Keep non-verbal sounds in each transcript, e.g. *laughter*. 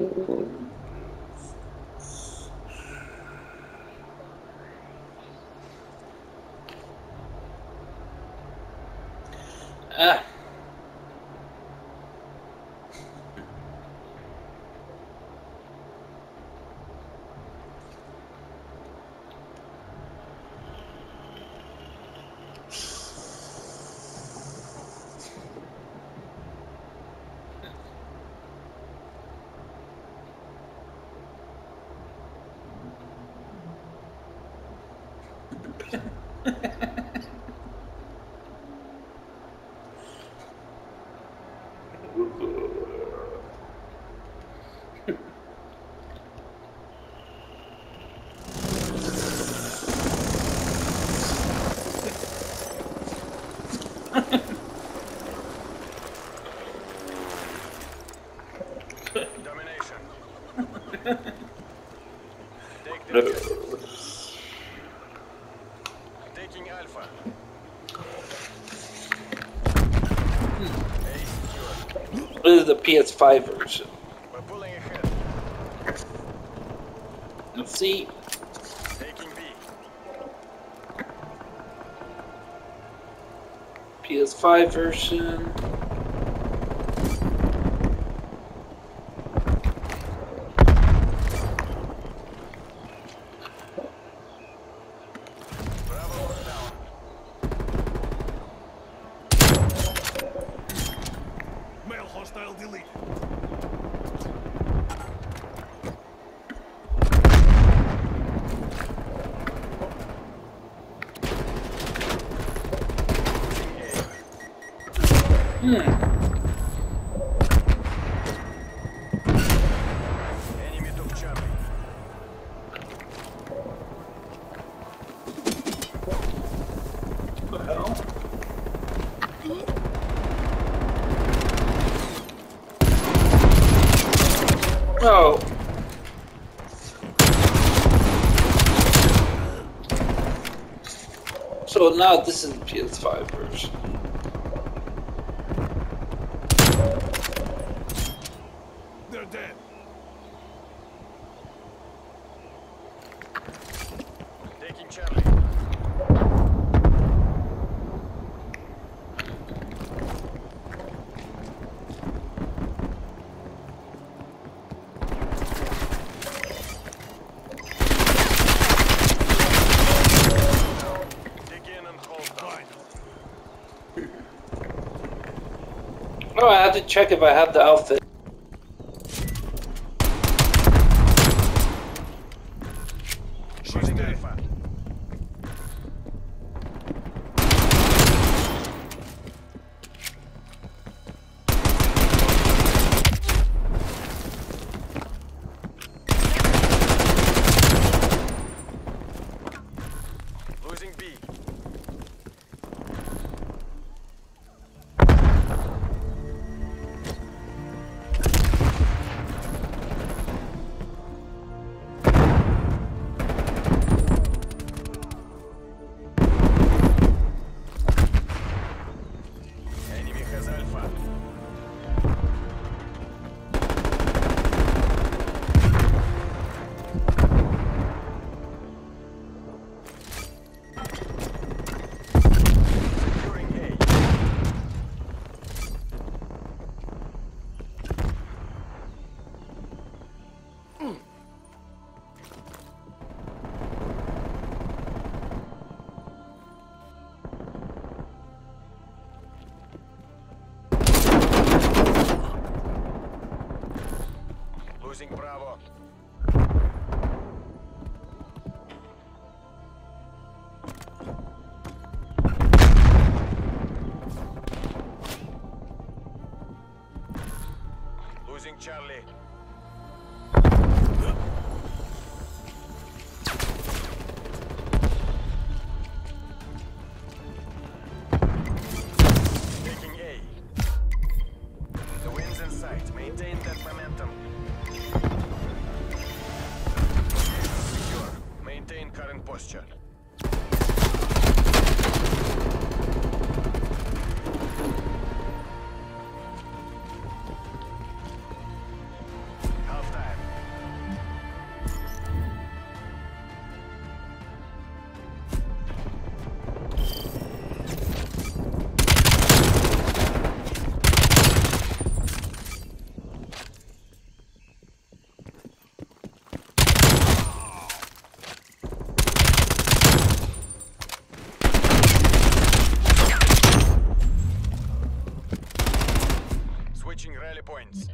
Ah. Domination. *laughs* Take No. the Taking Alpha. A secure. This is the PS5 version. We're pulling ahead. Let's see. Taking B. PS5 version. Hostile delete. Enemy So now this is the PS5 version. They're dead. Taking Charlie. Dig in and hold down. Oh, I had to check if I have the outfit. Shooting Alpha. Charlie. Taking A. The wind's in sight. Maintain that momentum. Secure. Maintain current posture. Switching rally points.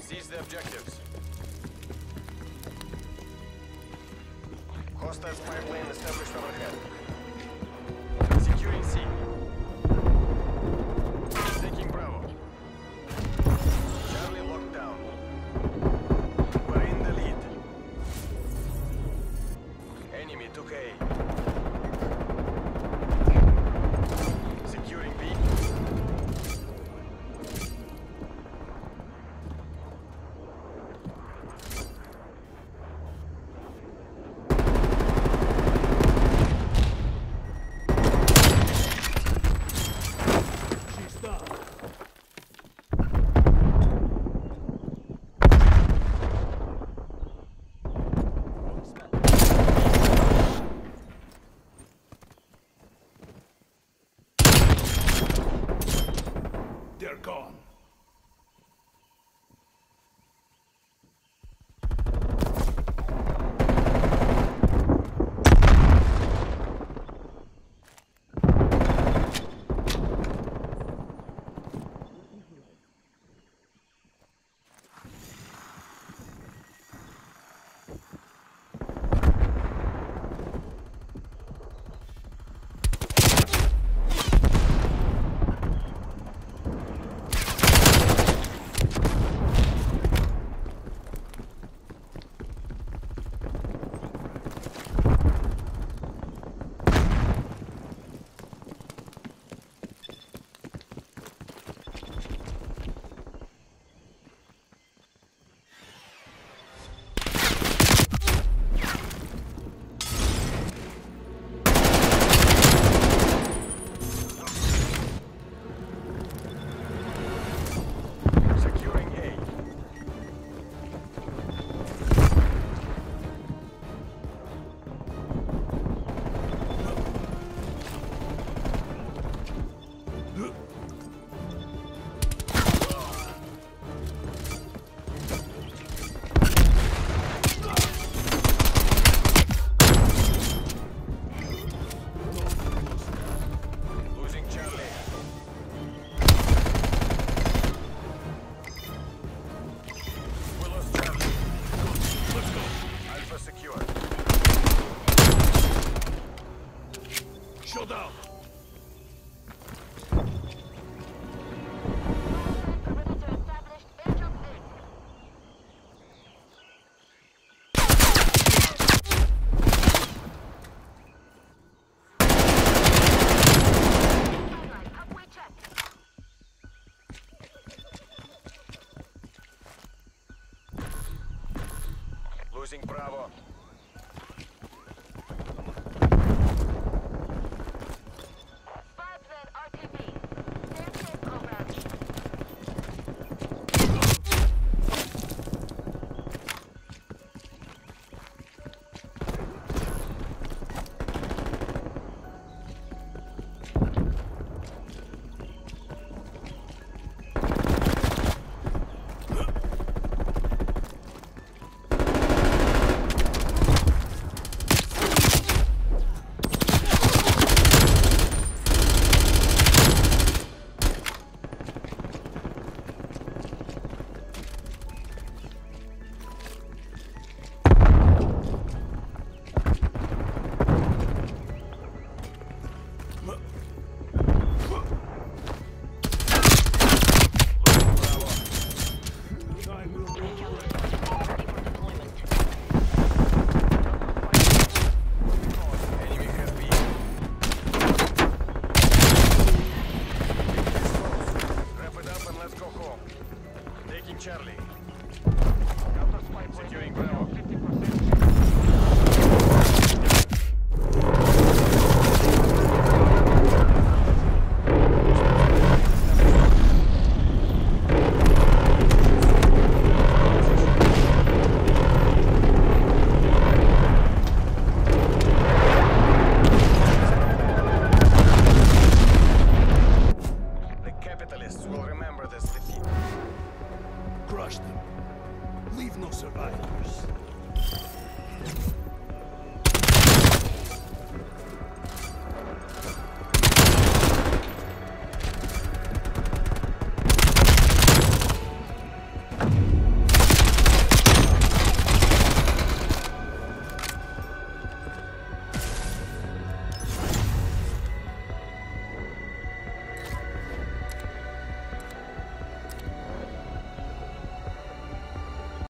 Seize the objectives. Hostile spy plane established overhead. Requesting Bravo. early. Securing ground. 50%.